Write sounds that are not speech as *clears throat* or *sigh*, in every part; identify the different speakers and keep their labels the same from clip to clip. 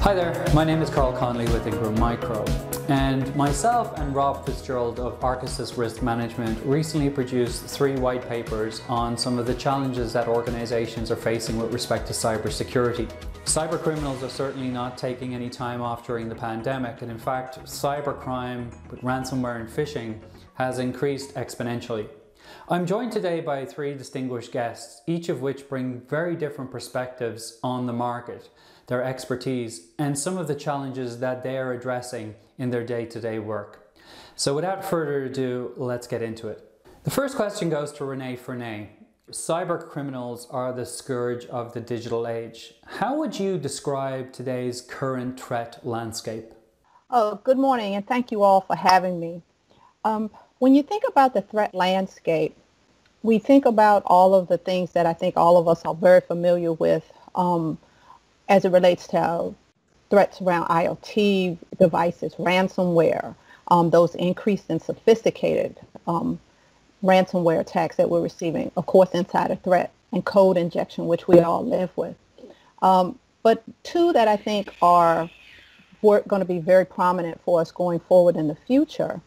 Speaker 1: Hi there, my name is Karl Connolly with Ingram Micro, and myself and Rob Fitzgerald of Arcas Risk Management recently produced three white papers on some of the challenges that organizations are facing with respect to cybersecurity. Cyber criminals are certainly not taking any time off during the pandemic, and in fact, cybercrime with ransomware and phishing has increased exponentially. I'm joined today by three distinguished guests, each of which bring very different perspectives on the market, their expertise, and some of the challenges that they are addressing in their day to day work. So, without further ado, let's get into it. The first question goes to Renee Forney. Cyber criminals are the scourge of the digital age. How would you describe today's current threat landscape?
Speaker 2: Oh, good morning, and thank you all for having me. Um, when you think about the threat landscape, we think about all of the things that I think all of us are very familiar with um, as it relates to threats around IoT devices, ransomware, um, those increased and sophisticated um, ransomware attacks that we're receiving, of course, insider threat and code injection, which we all live with. Um, but two that I think are going to be very prominent for us going forward in the future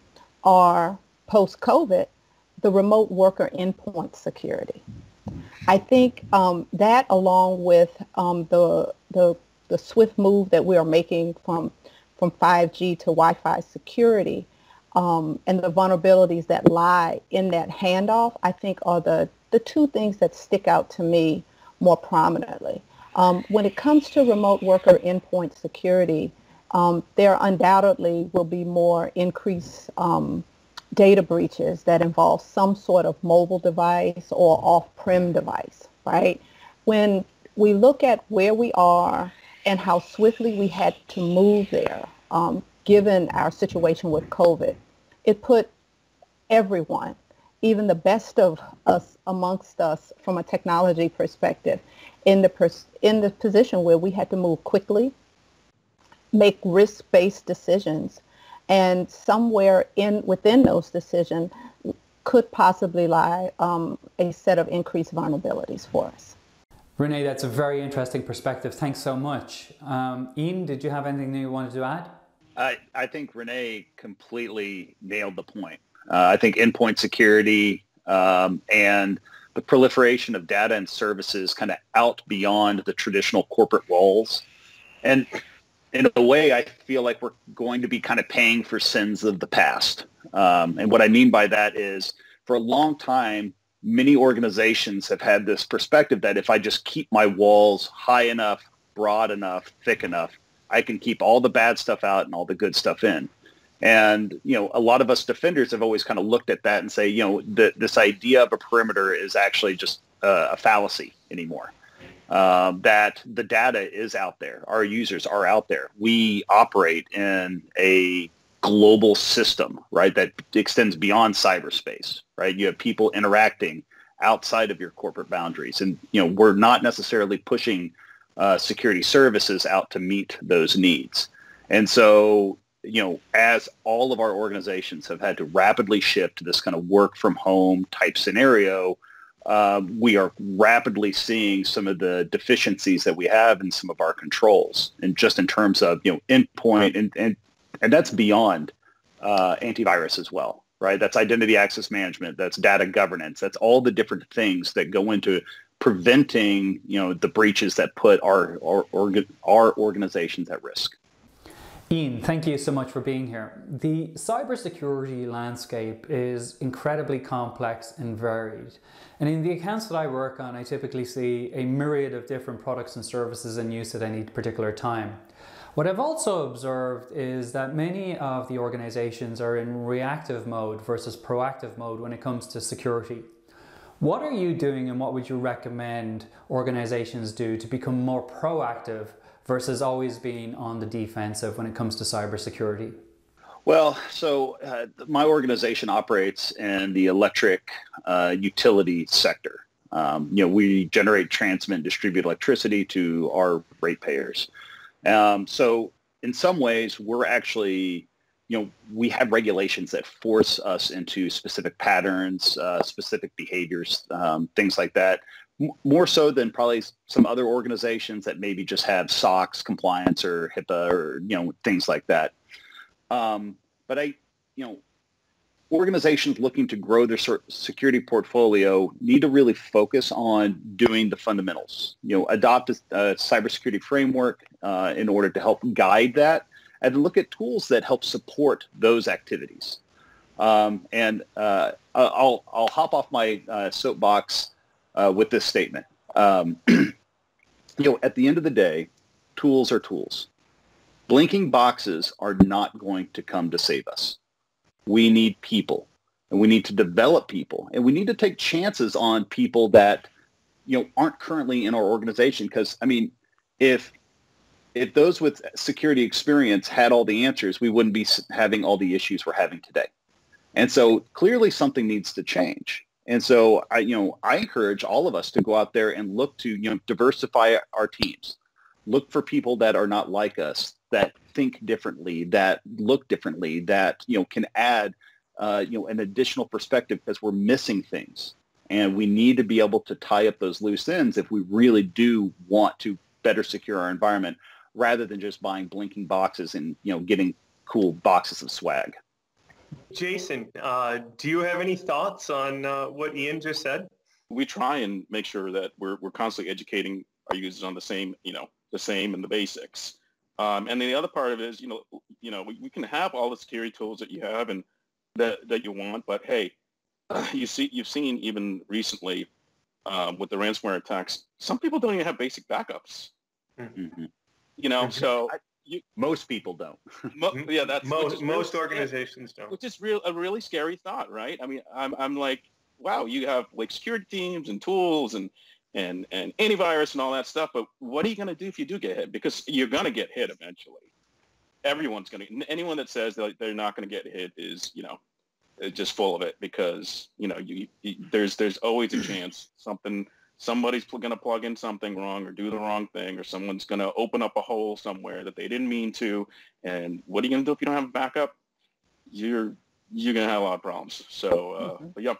Speaker 2: are post-COVID, the remote worker endpoint security. I think um, that along with um, the, the, the swift move that we are making from, from 5G to Wi-Fi security um, and the vulnerabilities that lie in that handoff, I think are the, the two things that stick out to me more prominently. Um, when it comes to remote worker endpoint security, um, there undoubtedly will be more increased um, data breaches that involve some sort of mobile device or off-prem device, right? When we look at where we are and how swiftly we had to move there, um, given our situation with COVID, it put everyone, even the best of us amongst us from a technology perspective, in the, pers- in the position where we had to move quickly, make risk-based decisions, and somewhere in within those decisions could possibly lie um, a set of increased vulnerabilities for us.
Speaker 1: Renee, that's a very interesting perspective. Thanks so much. Um, Ian, did you have anything you wanted to add?
Speaker 3: I, I think Renee completely nailed the point. Uh, I think endpoint security um, and the proliferation of data and services kind of out beyond the traditional corporate walls. And in a way, I feel like we're going to be kind of paying for sins of the past. Um, and what I mean by that is for a long time, many organizations have had this perspective that if I just keep my walls high enough, broad enough, thick enough, I can keep all the bad stuff out and all the good stuff in. And, you know, a lot of us defenders have always kind of looked at that and say, you know, the, this idea of a perimeter is actually just uh, a fallacy anymore um, that the data is out there. Our users are out there. We operate in a global system, right, that extends beyond cyberspace, right? You have people interacting outside of your corporate boundaries. And, you know, we're not necessarily pushing uh, security services out to meet those needs. And so, you know, as all of our organizations have had to rapidly shift to this kind of work from home type scenario, uh, we are rapidly seeing some of the deficiencies that we have in some of our controls, and just in terms of you know endpoint and and and that's beyond uh, antivirus as well, right? That's identity access management, that's data governance, that's all the different things that go into preventing you know the breaches that put our our, our organizations at risk.
Speaker 1: Ian, thank you so much for being here. The cybersecurity landscape is incredibly complex and varied. And in the accounts that I work on, I typically see a myriad of different products and services in use at any particular time. What I've also observed is that many of the organizations are in reactive mode versus proactive mode when it comes to security. What are you doing and what would you recommend organizations do to become more proactive versus always being on the defensive when it comes to cybersecurity?
Speaker 3: Well, so uh, my organization operates in the electric uh, utility sector. Um, you know, we generate, transmit, distribute electricity to our ratepayers. Um, so in some ways, we're actually, you know, we have regulations that force us into specific patterns, uh, specific behaviors, um, things like that more so than probably some other organizations that maybe just have SOX compliance or HIPAA or you know things like that. Um, but I, you know, organizations looking to grow their security portfolio need to really focus on doing the fundamentals. You know, adopt a, a cybersecurity framework uh, in order to help guide that, and look at tools that help support those activities. Um, and uh, I'll I'll hop off my uh, soapbox uh, with this statement. Um, *clears throat* you know, at the end of the day, tools are tools. Blinking boxes are not going to come to save us we need people and we need to develop people. And we need to take chances on people that you know aren't currently in our organization. Because i mean if if those with security experience had all the answers we wouldn't be having all the issues we're having today. And so clearly something needs to change. And so i you know i encourage all of us to go out there and look to you know diversify our teams. Look for people that are not like us that think differently, that look differently, that you know can add uh, you know an additional perspective because we're missing things, and we need to be able to tie up those loose ends if we really do want to better secure our environment, rather than just buying blinking boxes and you know getting cool boxes of swag.
Speaker 4: Jason, uh, do you have any thoughts on uh, what Ian just said?
Speaker 5: We try and make sure that we're, we're constantly educating our users on the same, you know, the same and the basics. Um, and then the other part of it is, you know, you know, we, we, can have all the security tools that you have and that that you want, but hey, *clears throat* you see, you've seen even recently um, with the ransomware attacks, some people don't even have basic backups. Mm-hmm. You know, mm-hmm. so
Speaker 3: you, most people don't.
Speaker 5: mo- yeah, that's
Speaker 4: most most really, organizations don't.
Speaker 5: Which is real a really scary thought, right? I mean, I'm I'm like, wow, you have like security teams and tools and and and antivirus and all that stuff. But what are you going to do if you do get hit? Because you're going to get hit eventually. Everyone's going to. Anyone that says that they're not going to get hit is, you know, just full of it. Because you know, you, you there's there's always a chance something somebody's going to plug in something wrong or do the wrong thing, or someone's going to open up a hole somewhere that they didn't mean to. And what are you going to do if you don't have a backup? You're you're going to have a lot of problems. So, uh, mm-hmm. but yep.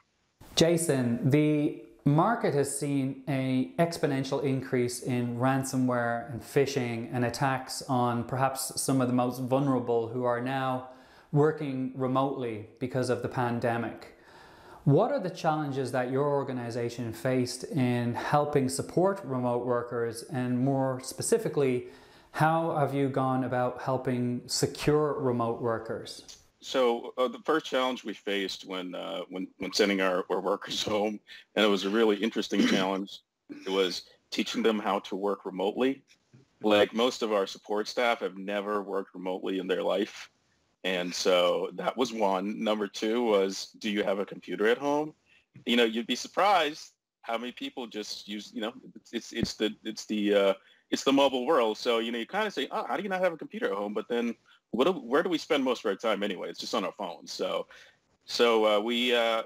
Speaker 1: Jason, the market has seen a exponential increase in ransomware and phishing and attacks on perhaps some of the most vulnerable who are now working remotely because of the pandemic. What are the challenges that your organization faced in helping support remote workers and more specifically, how have you gone about helping secure remote workers?
Speaker 5: So uh, the first challenge we faced when uh, when when sending our, our workers *laughs* home, and it was a really interesting challenge. It was teaching them how to work remotely. Like most of our support staff have never worked remotely in their life, and so that was one. Number two was, do you have a computer at home? You know, you'd be surprised how many people just use. You know, it's it's, the it's the uh, it's the mobile world. So you know, you kind of say, oh, how do you not have a computer at home? But then what do, where do we spend most of our time anyway? It's just on our phones. So, so uh, we uh,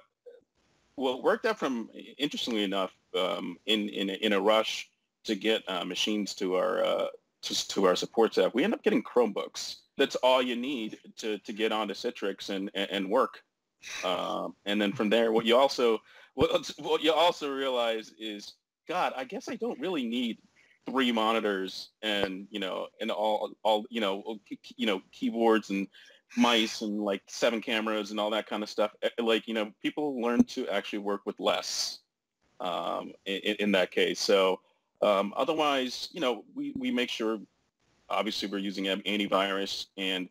Speaker 5: well worked out from interestingly enough um, in in in a rush to get uh, machines to our uh, to, to our support staff. We end up getting Chromebooks. That's all you need to to get onto Citrix and and, and work. Um, and then from there, what you also what, what you also realize is, God, I guess I don't really need three monitors and you know and all all you know you know keyboards and mice and like seven cameras and all that kind of stuff. Eh, like you know people learn to actually work with less um, in, in, that case. So um, otherwise you know we, we make sure obviously we're using antivirus and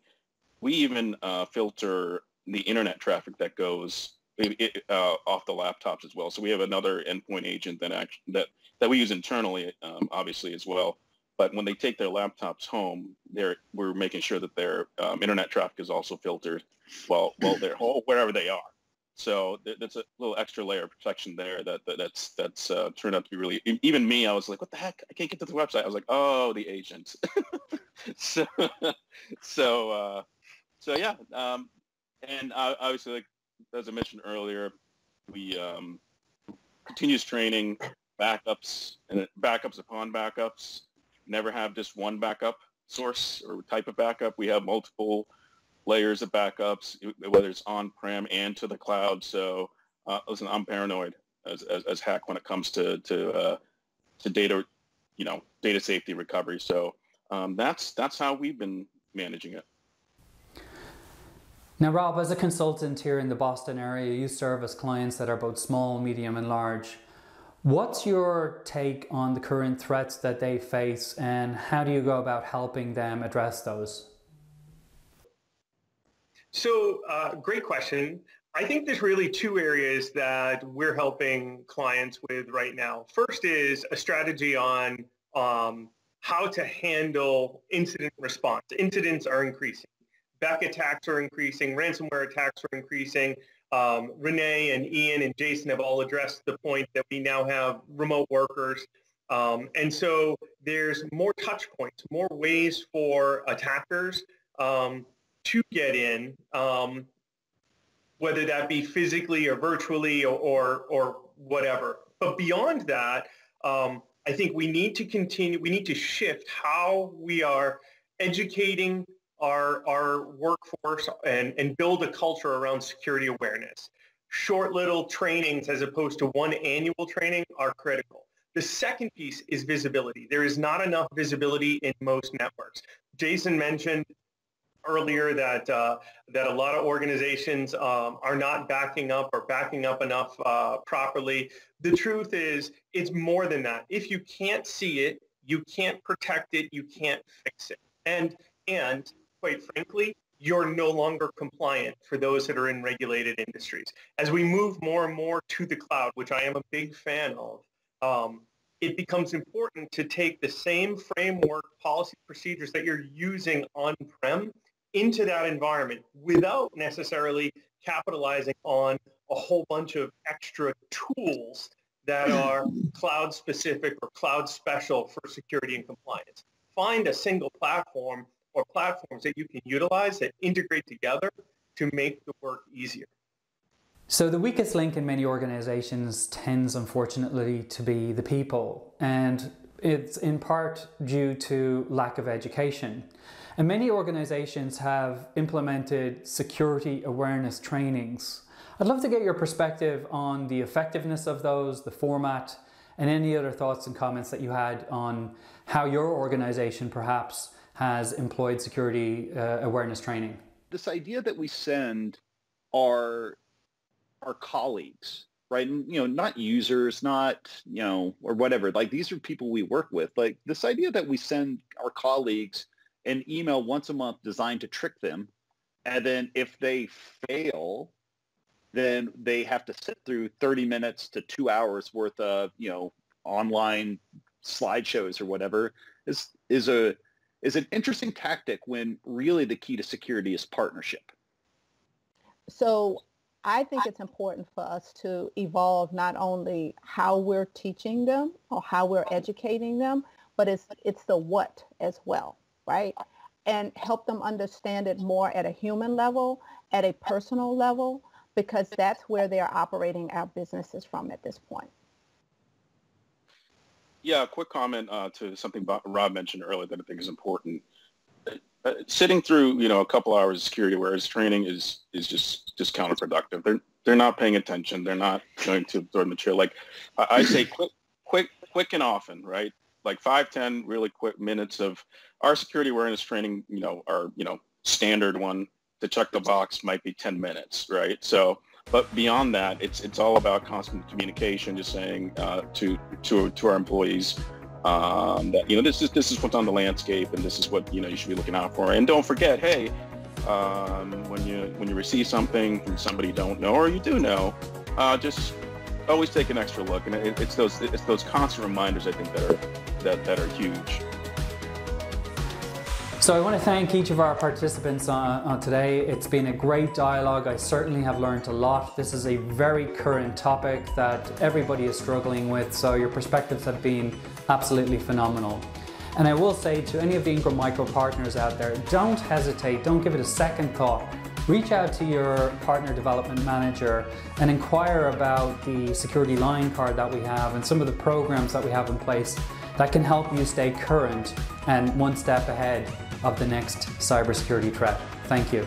Speaker 5: we even uh, filter the internet traffic that goes it, uh, off the laptops as well. So we have another endpoint agent that act, that that we use internally, um, obviously as well. But when they take their laptops home, they're, we're making sure that their um, internet traffic is also filtered while while they're home, wherever they are. So th- that's a little extra layer of protection there that, that that's that's uh, turned out to be really. Even me, I was like, "What the heck? I can't get to the website." I was like, "Oh, the agent." *laughs* so so uh, so yeah, um, and uh, obviously, like as I mentioned earlier, we um, continuous training backups and backups upon backups. Never have just one backup source or type of backup. We have multiple layers of backups, whether it's on-prem and to the cloud. So uh, listen, I'm paranoid. as, as, as heck when it comes to to uh, to data, you know, data safety recovery. So um, that's that's how we've been managing it.
Speaker 1: Now, Rob, as a consultant here in the Boston area, you service clients that are both small, medium, and large. What's your take on the current threats that they face, and how do you go about helping them address those?
Speaker 4: So, uh, great question. I think there's really two areas that we're helping clients with right now. First is a strategy on um, how to handle incident response. Incidents are increasing. Back attacks are increasing. Ransomware attacks are increasing. Um, Renee and Ian and Jason have all addressed the point that we now have remote workers. Um, and so there's more touch points, more ways for attackers um, to get in, um, whether that be physically or virtually or, or, or whatever. But beyond that, um, I think we need to continue, we need to shift how we are educating our, our workforce and, and build a culture around security awareness. Short little trainings as opposed to one annual training are critical. The second piece is visibility. There is not enough visibility in most networks. Jason mentioned earlier that uh, that a lot of organizations um, are not backing up or backing up enough uh, properly. The truth is, it's more than that. If you can't see it, you can't protect it, you can't fix it, and and quite frankly, you're no longer compliant for those that are in regulated industries. As we move more and more to the cloud, which I am a big fan of, um, it becomes important to take the same framework, policy, procedures that you're using on-prem into that environment without necessarily capitalizing on a whole bunch of extra tools that *clears throat* are cloud specific or cloud special for security and compliance. Find a single platform or platforms that you can utilize that integrate together to make the work easier.
Speaker 1: So the weakest link in many organizations tends unfortunately to be the people and it's in part due to lack of education. And many organizations have implemented security awareness trainings. I'd love to get your perspective on the effectiveness of those, the format, and any other thoughts and comments that you had on how your organization perhaps has employed security uh, awareness training.
Speaker 3: This idea that we send our our colleagues, right? And, you know, not users, not, you know, or whatever. Like these are people we work with. Like this idea that we send our colleagues an email once a month designed to trick them. And then if they fail, then they have to sit through 30 minutes to two hours worth of, you know, online slideshows or whatever is, is a, is an interesting tactic when really the key to security is partnership.
Speaker 2: So I think it's important for us to evolve not only how we're teaching them or how we're educating them, but it's, it's the what as well right? And help them understand it more at a human level, at a personal level, because that's where they're operating our businesses from at this point.
Speaker 5: Yeah, a quick comment uh, to something Rob mentioned earlier that I think is important. Uh, sitting through, you know, a couple hours of security awareness training is is just just counterproductive. They're they're not paying attention. They're not going to absorb material. Like I, I say, *clears throat* quick, quick, quick and often, right? Like five, ten really quick minutes of our security awareness training, you know, our, you know, standard one to check the box might be 10 minutes, right? So, but beyond that, it's it's all about constant communication, just saying uh, to to to our employees um, that you know this is this is what's on the landscape, and this is what you know you should be looking out for. And don't forget, hey, um, when you when you receive something from somebody you don't know or you do know, uh, just always take an extra look. And it, it's those it's those constant reminders I think that are that that are huge.
Speaker 1: So I want to thank each of our participants on, on, today. It's been a great dialogue. I certainly have learned a lot. This is a very current topic that everybody is struggling with, so your perspectives have been absolutely phenomenal. And I will say to any of the Ingram Micro partners out there, don't hesitate, don't give it a second thought. Reach out to your partner development manager and inquire about the security line card that we have and some of the programs that we have in place that can help you stay current and one step ahead of the next cybersecurity threat. Thank you.